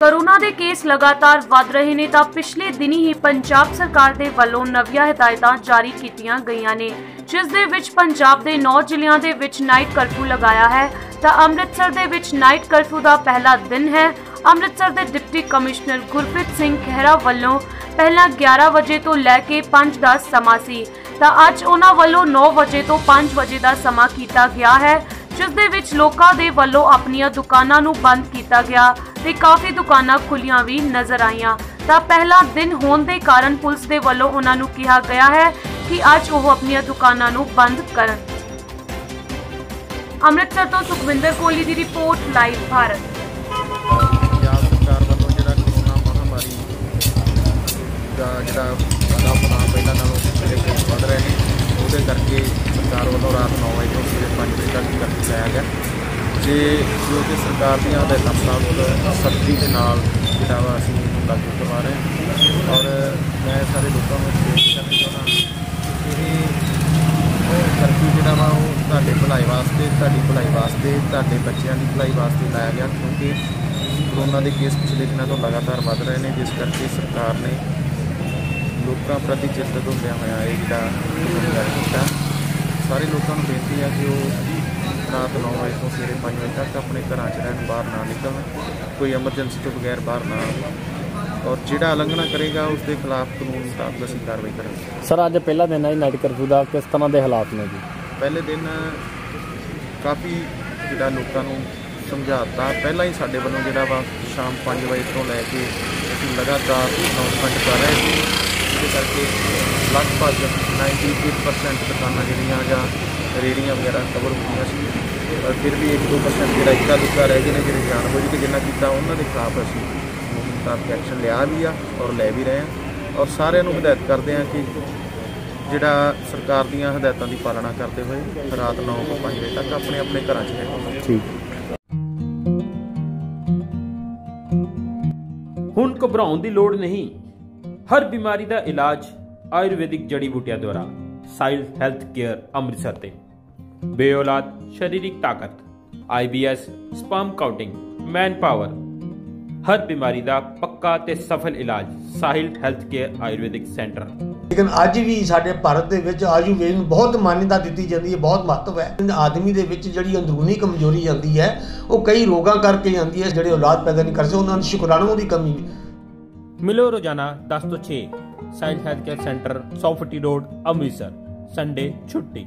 Corona ਦੇ case ਲਗਾਤਾਰ ਵੱਧ ਰਹੇ ਨੇ ਤਾਂ ਪਿਛਲੇ ਦਿਨੀ ਹੀ ਪੰਜਾਬ ਸਰਕਾਰ ਦੇ ਵੱਲੋਂ ਨਵੀਆਂ ਹਦਾਇਤਾਂ ਜਾਰੀ ਕੀਤੀਆਂ ਗਈਆਂ ਨੇ, ਜਿਸ ਦੇ ਵਿੱਚ ਪੰਜਾਬ ਦੇ 9 ਜ਼ਿਲ੍ਹਿਆਂ ਦੇ ਵਿੱਚ ਨਾਈਟ ਕਰਫਿਊ ਲਗਾਇਆ ਹੈ। ਤਾਂ ਅੰਮ੍ਰਿਤਸਰ ਦੇ ਵਿੱਚ ਨਾਈਟ ਕਰਫਿਊ ਦਾ ਪਹਿਲਾ ਦਿਨ ਹੈ। ਅੰਮ੍ਰਿਤਸਰ ਦੇ ਡਿਪਟੀ ਕਮਿਸ਼ਨਰ ਗੁਰਪ੍ਰੀਤ ਸਿੰਘ ਖਹਿਰਾ ਵੱਲੋਂ ਪਹਿਲਾਂ 11 ਵਜੇ ਤੋਂ ਲੈ ਕੇ 5 ਦਾ ਸਮਾਂ ਸੀ। ਤਾਂ ਅੱਜ ਉਹਨਾਂ ਵੱਲੋਂ 9 ਵਜੇ ਤੋਂ 5 ਵਜੇ ਦਾ ਸਮਾਂ ਕੀਤਾ ਗਿਆ ਹੈ, ਜਿਸ ਦੇ ਵਿੱਚ ਲੋਕਾਂ ਦੇ ਵੱਲੋਂ ਆਪਣੀਆਂ ਦੁਕਾਨਾਂ ਨੂੰ ਬੰਦ ਕੀਤਾ ਗਿਆ। ਤੇ ਕਾਫੀ ਦੁਕਾਨਾਂ ਖੁੱਲੀਆਂ ਵੀ ਨਜ਼ਰ ਆਈਆਂ। ਤਾਂ ਪਹਿਲਾ ਦਿਨ ਹੋਣ ਦੇ ਕਾਰਨ ਪੁਲਿਸ ਦੇ ਵੱਲੋਂ ਉਹਨਾਂ ਨੂੰ ਕਿਹਾ ਗਿਆ ਹੈ ਕਿ ਅੱਜ ਉਹ ਆਪਣੀਆਂ ਦੁਕਾਨਾਂ ਨੂੰ ਬੰਦ ਕਰਨ। ਅੰਮ੍ਰਿਤਸਰ ਤੋਂ ਸੁਖਵਿੰਦਰ ਕੋਹਲੀ ਦੀ ਰਿਪੋਰਟ, ਲਾਈਵ ਭਾਰਤ। ਪੰਜਾਬ ਸਰਕਾਰ ਵੱਲੋਂ ਜਿਹੜਾ ਕੋਰੋਨਾ ਮਹਾਮਾਰੀ ਦਾ ਜਿਹੜਾ ਵਾਧਾ ਬਣਾ ਪਹਿਲਾਂ ਨਾਲੋਂ ਜਿਹੜੇ ਕੇਸ ਵੱਧ ਰਹੇ ਨੇ ਉਹਦੇ ਕਰਕੇ ਸਰਕਾਰ ਵੱਲੋਂ ਰਾਤ 9 ਵਜੇ ਤੋਂ ਸਵੇਰੇ 5 ਵਜੇ ਤੱਕ ਕਰਫਿਊ ਲਾਇਆ ਗਿਆ ਜੇ ਜੋ ਕਿ ਸਰਕਾਰ ਦੀਆਂ ਹਦਾਇਤਾਂ ਮੁਤਾਬਕ ਸਖਤੀ ਦੇ ਨਾਲ ਜਿਹੜਾ ਵਾ ਅਸੀਂ ਇਹਨੂੰ ਲਾਗੂ ਕਰਵਾ ਰਹੇ ਹਾਂ। ਔਰ ਮੈਂ ਸਾਰੇ ਲੋਕਾਂ ਨੂੰ ਬੇਨਤੀ ਕਰਨੀ ਚਾਹੁੰਦਾ ਕਿ ਉਹ ਕਰਫਿਊ ਜਿਹੜਾ ਵਾ ਉਹ ਤੁਹਾਡੇ ਭਲਾਈ ਵਾਸਤੇ, ਤੁਹਾਡੀ ਭਲਾਈ ਵਾਸਤੇ, ਤੁਹਾਡੇ ਬੱਚਿਆਂ ਦੀ ਭਲਾਈ ਵਾਸਤੇ ਲਾਇਆ ਗਿਆ ਕਿਉਂਕਿ ਕਰੋਨਾ ਦੇ ਕੇਸ ਪਿਛਲੇ ਦਿਨਾਂ ਤੋਂ ਲਗਾਤਾਰ ਵੱਧ ਰਹੇ ਨੇ, ਜਿਸ ਕਰਕੇ ਸਰਕਾਰ ਨੇ ਲੋਕਾਂ ਪ੍ਰਤੀ ਚਿੰਤਤ ਹੁੰਦਿਆਂ ਹੋਇਆ ਇਹ ਜਿਹੜਾ ਹੁਕਮ ਕੀਤਾ ਸਾਰੇ ਲੋਕਾਂ ਨੂੰ ਬੇਨਤੀ ਹੈ ਕਿ ਉਹ ਰਾਤ 9 ਵਜੇ ਤੋਂ ਸਵੇਰੇ 5 ਵਜੇ ਤੱਕ ਆਪਣੇ ਘਰਾਂ 'ਚ ਰਹਿਣ ਬਾਹਰ ਨਾ ਨਿਕਲਣ ਕੋਈ ਐਮਰਜੈਂਸੀ ਤੋਂ ਬਗੈਰ ਬਾਹਰ ਨਾ ਆਵੇ ਔਰ ਜਿਹੜਾ ਉਲੰਘਣਾ ਕਰੇਗਾ ਉਸ ਦੇ ਖਿਲਾਫ ਕਾਨੂੰਨ ਮੁਤਾਬਕ ਅਸੀਂ ਕਾਰਵਾਈ ਕਰਾਂਗੇ। ਸਰ ਅੱਜ ਪਹਿਲਾ ਦਿਨ ਹੈ ਨਾਈਟ ਕਰਫਿਊ ਦਾ। ਕਿਸ ਤਰ੍ਹਾਂ ਦੇ ਹਾਲਾਤ ਨੇ ਜੀ? ਪਹਿਲੇ ਦਿਨ ਕਾਫੀ ਜਿਹੜਾ ਲੋਕਾਂ ਨੂੰ ਸਮਝਾਤਾ। ਪਹਿਲਾਂ ਹੀ ਸਾਡੇ ਵੱਲੋਂ ਜਿਹੜਾ ਵਾ ਸ਼ਾਮ 5 ਵਜੇ ਤੋਂ ਲੈ ਕੇ ਅਸੀਂ ਲਗਾਤਾਰ ਅਨਾਉਂਸਮੈਂਟ ਕਰ ਰਹੇ ਸੀ। ਜਿਹਦੇ ਕਰਕੇ ਲਗਭਗ 98% ਦੁਕਾਨਾਂ ਜਿਹੜੀਆਂ ਜਾਂ ਰੇੜੀਆਂ ਵਗੈਰਾ ਕਵਰ ਹੋਈਆਂ ਸੀ। ਪਰ ਫਿਰ ਵੀ 1-2% ਜਿਹੜਾ ਇੱਕਾ ਦੁੱਕਾ ਰਹਿ ਗਏ ਨੇ ਜਿਹੜੇ ਜਾਣਬੁੱਝ ਕੇ ਜਿੰਨਾ ਕੀਤਾ ਉਹਨਾਂ ਦੇ ਖਿਲਾਫ ਅਸੀਂ ਮੁਤਾਬਕ ਐਕਸ਼ਨ ਲਿਆ ਵੀ ਆ ਔਰ ਲੈ ਵੀ ਰਹੇ ਹਾਂ। ਔਰ ਸਾਰਿਆਂ ਨੂੰ ਹਦਾਇਤ ਕਰਦੇ ਹਾਂ ਕਿ ਜਿਹੜਾ ਸਰਕਾਰ ਦੀਆਂ ਹਦਾਇਤਾਂ ਦੀ ਪਾਲਣਾ ਕਰਦੇ ਹੋਏ ਰਾਤ 9 ਤੋਂ 5 ਵਜੇ ਤੱਕ ਆਪਣੇ ਆਪਣੇ ਘਰਾਂ 'ਚ ਰਹਿਣ। ਠੀਕ। ਹੁਣ ਘਬਰਾਉਣ ਦੀ ਲੋੜ ਨਹੀਂ। ਹਰ ਬਿਮਾਰੀ ਦਾ ਇਲਾਜ ਆਯੁਰਵੈਦਿਕ ਜੜੀ ਬੂਟੀਆਂ ਦੁਆਰਾ। ਸਾਈਲ ਹੈਲਥ ਕੇਅਰ ਅੰਮ੍ਰਿਤਸਰ ਤੇ। ਬੇਔਲਾਦ ਸਰੀਰਕ ਤਾਕਤ IBS sperm counting man power ਹਰ ਬਿਮਾਰੀ ਦਾ ਪੱਕਾ ਤੇ ਸਫਲ ਇਲਾਜ Sahil health care Ayurvedic centre. ਲੇਕਿਨ ਅੱਜ ਵੀ ਸਾਡੇ ਭਾਰਤ ਦੇ ਵਿੱਚ ਆਯੁਰਵੇਦ ਨੂੰ ਬਹੁਤ ਮਾਨਤਾ ਦਿੱਤੀ ਜਾਂਦੀ ਹੈ ਬਹੁਤ ਮਹੱਤਵ ਹੈ। ਆਦਮੀ ਦੇ ਵਿੱਚ ਜਿਹੜੀ ਅੰਦਰੂਨੀ ਕਮਜ਼ੋਰੀ ਆਉਂਦੀ ਹੈ ਉਹ ਕਈ ਰੋਗਾਂ ਕਰਕੇ ਆਉਂਦੀ ਹੈ ਜਿਹੜੇ ਔਲਾਦ ਪੈਦਾ ਨਹੀਂ ਕਰ ਸਕਦੇ ਉਹਨਾਂ ਨੂੰ ਸ਼ੁਕਰਾਣੂ ਦੀ ਕਮੀ ਮਿਲੋ ਰੋਜ਼ਾਨਾ 10 ਤੋਂ 6 science health care centre 100 road Amritsar Sunday ਛੁੱਟੀ